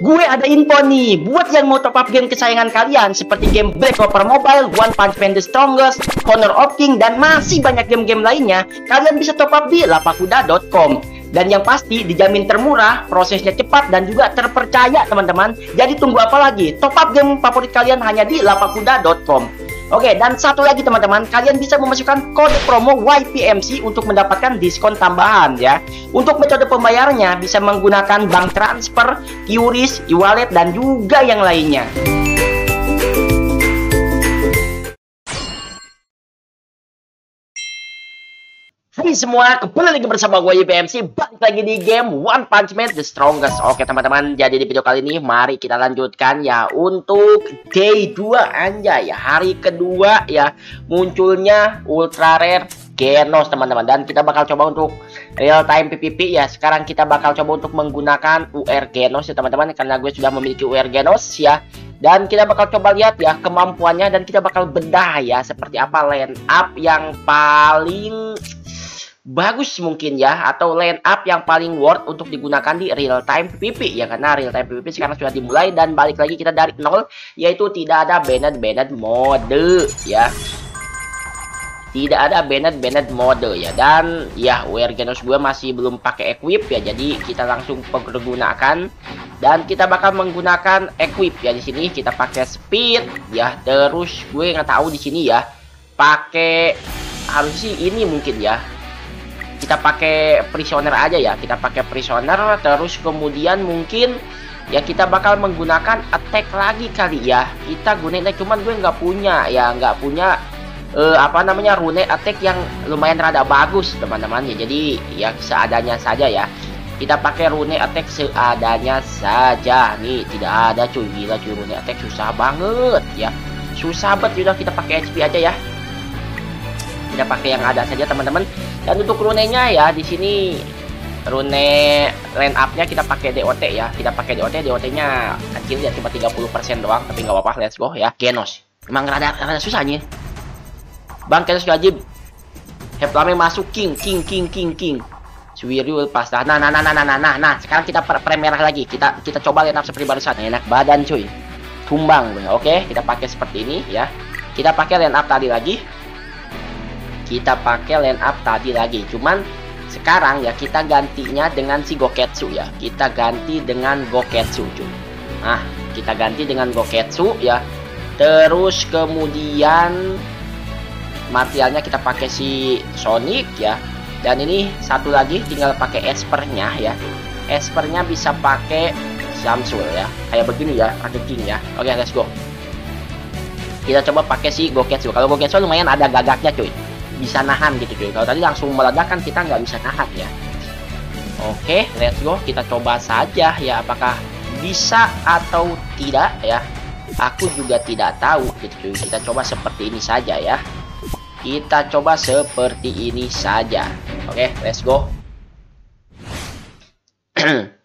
Gue ada info nih, buat yang mau top up game kesayangan kalian seperti game Black Clover Mobile, One Punch Man The Strongest, Honor of King, dan masih banyak game-game lainnya, kalian bisa top up di lapakuda.com. Dan yang pasti dijamin termurah, prosesnya cepat dan juga terpercaya teman-teman. Jadi tunggu apa lagi? Top up game favorit kalian hanya di lapakuda.com. Oke, dan satu lagi teman-teman, kalian bisa memasukkan kode promo YPMC untuk mendapatkan diskon tambahan ya. Untuk metode pembayarannya bisa menggunakan bank transfer, QRIS, e-wallet, dan juga yang lainnya. Hai semua, kembali lagi bersama gue YPMC Balik lagi di game One Punch Man The Strongest. Oke teman-teman, jadi di video kali ini Mari kita lanjutkan ya. Untuk day 2 anjay ya Hari kedua ya Munculnya Ultra Rare Genos teman-teman. Dan kita bakal coba untuk Real time PVP ya. Sekarang kita bakal coba untuk menggunakan UR Genos ya teman-teman Karena gue sudah memiliki UR Genos ya. Dan kita bakal coba lihat ya kemampuannya dan kita bakal bedah ya seperti apa line up yang paling bagus mungkin ya atau line up yang paling worth untuk digunakan di real time PVP ya karena real time PVP sekarang sudah dimulai dan balik lagi kita dari nol yaitu tidak ada banned banned mode ya. Tidak ada banned banned mode ya. Dan ya wear genos gue masih belum pakai equip ya. Jadi kita langsung pergunakan. Dan kita bakal menggunakan equip ya di sini. Kita pakai speed ya. Terus gue nggak tahu di sini ya. Pakai harus sih ini mungkin ya kita pakai prisoner aja ya. Kita pakai prisoner terus kemudian mungkin ya kita bakal menggunakan attack lagi kali ya. Kita gunain cuman gue nggak punya ya nggak punya uh, apa namanya rune attack yang lumayan rada bagus teman-teman. Ya jadi ya seadanya saja ya. Kita pakai rune attack seadanya saja. Nih tidak ada cuy. Gila cuy rune attack susah banget ya. Susah banget udah kita pakai HP aja ya. Kita pakai yang ada saja teman-teman dan untuk runenya ya di sini rune line up-nya kita pakai DOT ya. Kita pakai DOT, DOT-nya kecil ya cuma 30% doang, tapi nggak apa-apa, let's go ya. Genos. Emang rada rada susah nih. Bang Genos wajib Heplame masuk king, king, king, king, king. Suwiryu lepas Nah, nah, nah, nah, nah, nah, nah, nah. Sekarang kita per, per merah lagi. Kita kita coba line up seperti barusan. Enak badan cuy. Tumbang, oke. Kita pakai seperti ini ya. Kita pakai line up tadi lagi kita pakai line up tadi lagi. Cuman sekarang ya kita gantinya dengan si Goketsu ya. Kita ganti dengan Goketsu cuy. Nah kita ganti dengan Goketsu ya. Terus kemudian materialnya kita pakai si Sonic ya. Dan ini satu lagi tinggal pakai Espernya ya. Espernya bisa pakai Samsul ya. Kayak begini ya King ya. Oke let's go. Kita coba pakai si Goketsu. Kalau Goketsu lumayan ada gagaknya cuy bisa nahan gitu cuy kalau tadi langsung meledak kan kita nggak bisa nahan ya. Oke let's go. Kita coba saja ya apakah bisa atau tidak ya. Aku juga tidak tahu gitu. Cuy kita coba seperti ini saja ya. Kita coba seperti ini saja. Oke let's go.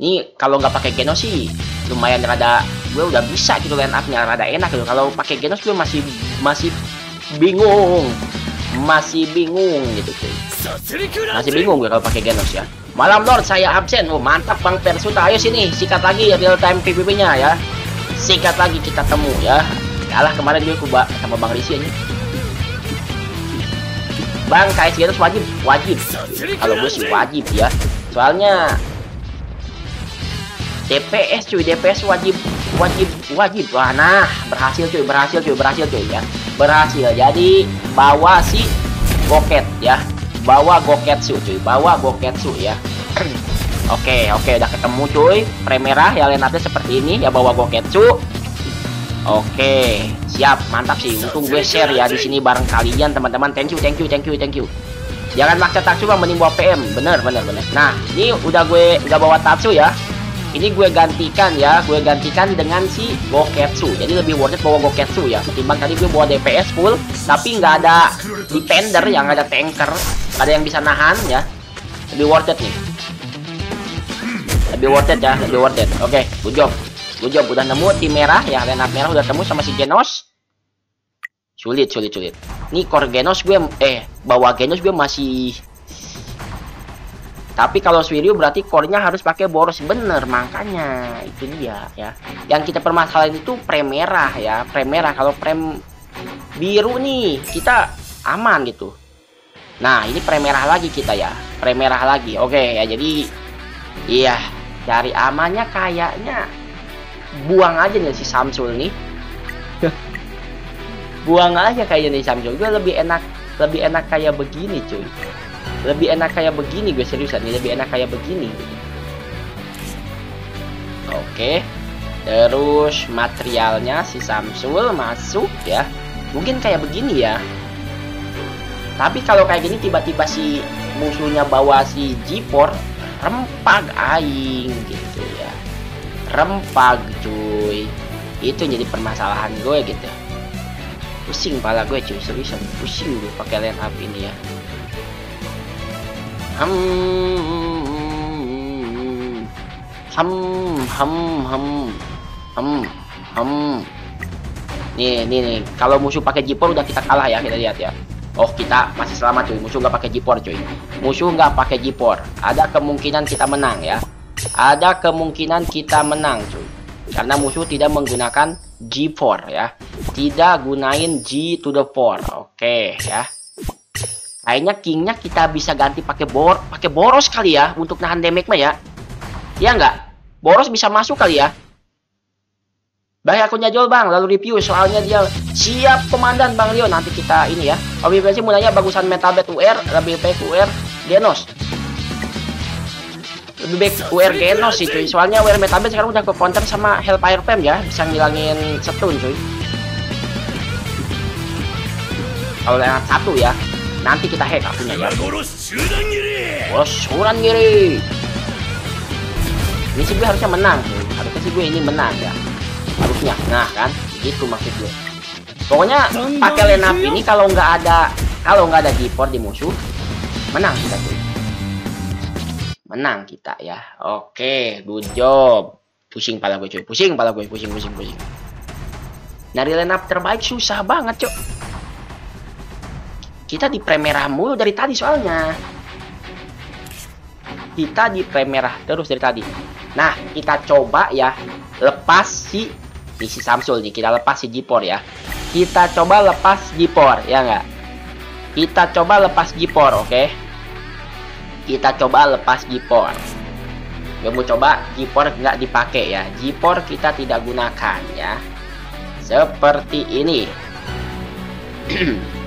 Ini kalau nggak pakai genos sih lumayan rada gue udah bisa gitu line upnya rada enak gitu. Kalau pakai genos gue masih masih bingung masih bingung gitu cuy. Masih bingung gue kalau pakai Genos ya. Malam Lord. Saya absen. Oh mantap Bang Persuta. Ayo sini sikat lagi ya real time PVP nya ya. Sikat lagi kita temu ya. Kalah kemarin gue kubah sama Bang Risi ini Bang KS Genos wajib. Wajib. Kalau gue sih wajib ya. Soalnya DPS cuy. DPS wajib. Wajib. Wajib. Wah nah. Berhasil cuy. Berhasil cuy. Berhasil cuy ya berhasil. Jadi bawa si goket ya. Bawa goketsu cuy. Bawa goketsu ya. Oke oke udah ketemu cuy. Frame merah ya lenatnya seperti ini. Ya bawa goketsu oke siap. Mantap sih. Untung gue share ya di sini bareng kalian teman-teman. Thank you thank you thank you thank you. Jangan maksa taksu mending bawa PM bener bener bener. Nah ini udah gue udah bawa tatsu ya ini gue gantikan ya gue gantikan dengan si Goketsu. Jadi lebih worth it bawa Goketsu ya ketimbang tadi gue bawa DPS full tapi nggak ada defender yang ada tanker gak ada yang bisa nahan ya. Lebih worth it nih. Lebih worth it ya lebih worth it. Oke okay, good job. Good job udah nemu tim merah ya renat merah udah temu sama si Genos. Sulit sulit sulit. 'Nih core Genos gue eh bawa Genos gue masih Tapi kalau Swiryu berarti core-nya harus pakai boros bener, makanya itu dia ya. Yang kita permasalahan itu prem merah ya, prem merah. Kalau prem biru nih kita aman gitu. Nah, ini prem merah lagi kita ya. Prem merah lagi. Oke ya, jadi iya, cari amannya kayaknya buang aja nih si Samsul nih. buang aja kayaknya nih Samsul. Gue lebih enak lebih enak kayak begini, cuy lebih enak kayak begini gue seriusan ini lebih enak kayak begini. Oke. Terus materialnya si Samsul masuk ya. Mungkin kayak begini ya. Tapi kalau kayak gini tiba-tiba si musuhnya bawa si Jipor rempag aing gitu ya. Rempag cuy. Itu jadi permasalahan gue gitu. Pusing pala gue cuy. Seriusan pusing gue pakai line up ini ya ham ham ham ham ham ham. Nih nih nih. Kalau musuh pakai jipor udah kita kalah ya kita lihat ya. Oh kita masih selamat cuy. Musuh nggak pakai jipor cuy. Musuh nggak pakai jipor. Ada kemungkinan kita menang ya. Ada kemungkinan kita menang cuy. Karena musuh tidak menggunakan G4 ya. Tidak gunain G to the 4 oke okay, ya Kayaknya kingnya kita bisa ganti pakai bor, pakai boros kali ya untuk nahan damage mah ya. Ya enggak? Boros bisa masuk kali ya. Baik akunnya jual bang, lalu review soalnya dia siap komandan bang Leo nanti kita ini ya. Obviamente mulanya bagusan Metabet UR, lebih baik UR Genos. Lebih baik UR Genos sih cuy, soalnya UR Metabet sekarang udah ke sama Hellfire Pem ya, bisa ngilangin setun cuy. Kalau yang satu ya, nanti kita hack akunnya ya. Boros suran giri ini sih gue harusnya menang. Sih harusnya sih gue ini menang ya. Harusnya. Nah kan? Gitu maksud gue. Pokoknya pakai line up ini kalau nggak ada kalau nggak ada Gipor di musuh menang kita tuh menang kita ya. Oke good job. Pusing pala gue cuy. Pusing pala gue pusing pusing pusing. Nyari line up terbaik susah banget cuy kita di premerah mulu dari tadi soalnya. Kita di premerah terus dari tadi. Nah, kita coba ya lepas si di si Samsul nih. Kita lepas si Jipor ya. Kita coba lepas Jipor ya enggak? Kita coba lepas Jipor, oke? Okay? Kita coba lepas Jipor. Mau coba Jipor nggak dipakai ya. Jipor kita tidak gunakan ya. Seperti ini.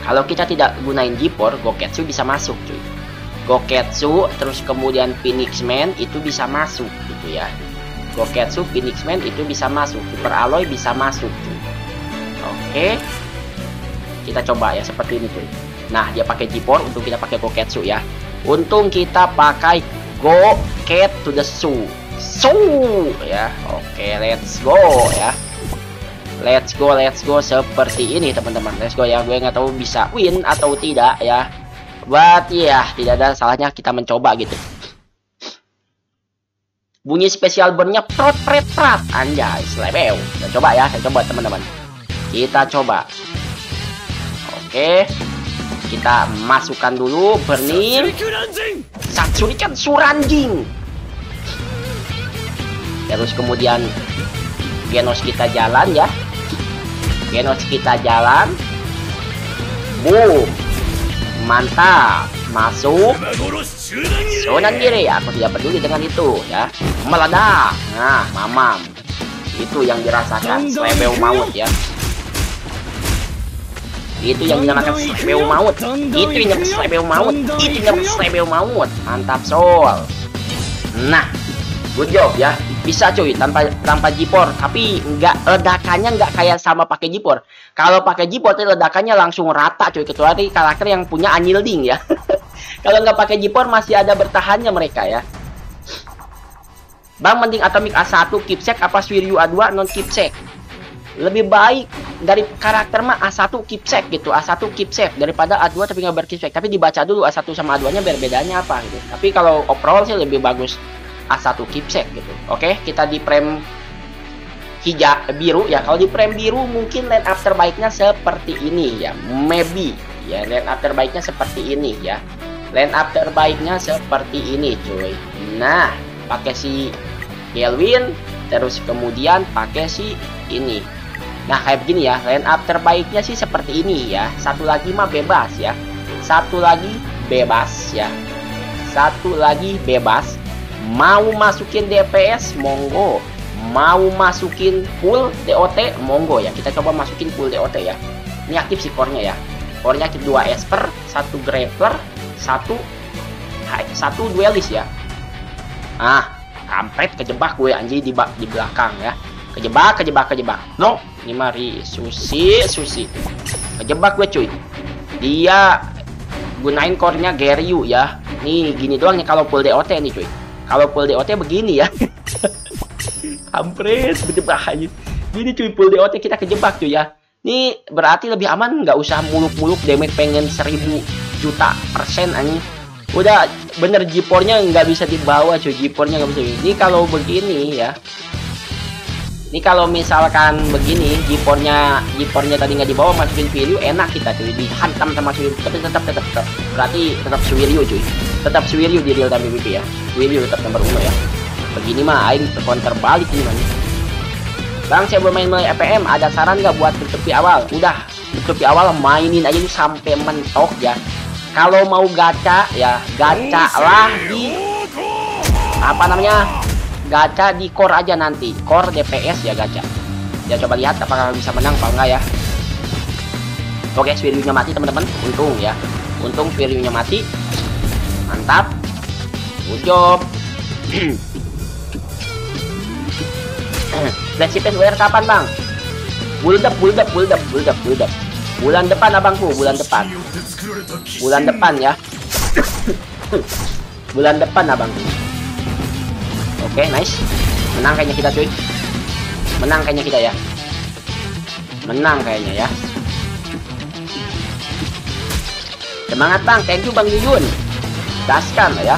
Kalau kita tidak gunain Jipor, Goketsu bisa masuk cuy. Goketsu terus kemudian Phoenix Man itu bisa masuk gitu ya. Goketsu Phoenix Man itu bisa masuk. Super Alloy bisa masuk cuy. Oke. Kita coba ya seperti ini cuy. Nah, dia pakai Jipor untuk kita pakai Goketsu ya. Untung kita pakai Goket to the Su. Su ya. Oke, let's go ya let's go let's go seperti ini teman-teman. Let's go ya. Gue nggak tahu bisa win atau tidak ya. But ya yeah, tidak ada salahnya kita mencoba gitu. Bunyi spesial burnnya prot pret prat anjay slebeu kita coba ya saya coba teman-teman. Kita coba. Oke. Kita masukkan dulu burning. Satsurikan suranjing. Terus kemudian genos kita jalan ya Genos kita jalan. Boom. Mantap. Masuk. Sonan kiri. Aku tidak peduli dengan itu ya. Meledak. Nah, mamam. Itu yang dirasakan Slebeu maut ya. Itu yang dinamakan Slebeu maut. Itu yang Slebeu maut. Itu yang Slebeu maut. Mantap, Sol. Nah, good job ya. Bisa cuy tanpa tanpa jipor. Tapi nggak ledakannya nggak kayak sama pakai jipor. Kalau pakai jipor itu ledakannya langsung rata cuy kecuali karakter yang punya unyielding ya. Kalau nggak pakai jipor masih ada bertahannya mereka ya. Bang mending Atomic A1 keepsek apa Swiryu A2 non keepsek lebih baik dari karakter mah A1 keepsek gitu. A1 keepsek daripada A2 tapi nggak berkeepsek tapi dibaca dulu A1 sama A2 nya berbedanya apa gitu. Tapi kalau overall sih lebih bagus A1 keepsake gitu. Oke, kita di frame hijau biru ya. Kalau di frame biru mungkin line up terbaiknya seperti ini ya. Maybe ya line up terbaiknya seperti ini ya. line up terbaiknya seperti ini cuy nah pakai si Kelvin terus kemudian pakai si ini nah kayak begini ya line up terbaiknya sih seperti ini ya satu lagi mah bebas ya satu lagi bebas ya satu lagi bebas mau masukin DPS monggo. Mau masukin full DOT monggo ya. Kita coba masukin full DOT ya. Ini aktif si core-nya ya. Core-nya aktif 2 Esper satu Grappler satu satu duelis ya. Ah kampret kejebak gue anjing di, di belakang ya. Kejebak kejebak kejebak. No ini mari susi susi. Kejebak gue cuy. Dia gunain core-nya Geryu ya. Nih gini doang nih kalau full DOT nih cuy kalau full DOT begini ya. Kampret kejebak aja. Gini cuy full DOT kita kejebak cuy ya. Ini berarti lebih aman nggak usah muluk-muluk damage pengen seribu juta persen ani udah bener jipornya nggak bisa dibawa cuy jipornya nggak bisa. Ini kalau begini ya ini kalau misalkan begini jipornya jipornya tadi nggak dibawa masukin Swiryu enak kita cuy. Dihantam sama Swiryu tapi tetap tetap tetap. Berarti tetap Swiryu cuy. Tetap Swiryu di real time PvP ya. Swiryu tetap nomor uno ya. Begini mah aing counter balik nih man. Bang, saya belum main mulai EPM, ada saran nggak buat tutupi awal? Udah, tutupi awal mainin aja sampai mentok ya. Kalau mau gacha ya, gacha lah di apa namanya? Gacha di core aja nanti. Core DPS ya gacha. Ya coba lihat apakah bisa menang apa enggak ya. Oke, Swiryu-nya mati teman-teman. Untung ya. Untung Swiryu-nya mati. Mantap. Good job. Flagship WR kapan bang? Buldep, buldep, buldep, buldep, buldep. Bulan depan abangku, bulan depan. Bulan depan ya. bulan depan abangku oke okay, nice. Menang kayaknya kita cuy. Menang kayaknya kita ya. Menang kayaknya ya. Semangat bang. Thank you bang Yuyun. Gaskan lah ya.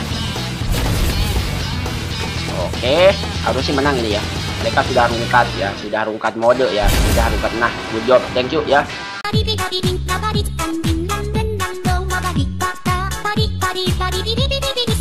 Oke okay. harusnya menang ini ya. Mereka sudah rungkat ya. Sudah rungkat mode ya. Sudah rungkat nah good job. Thank you ya. Thank you.